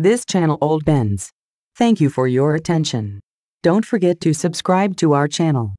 this channel Old Ben's. Thank you for your attention. Don't forget to subscribe to our channel.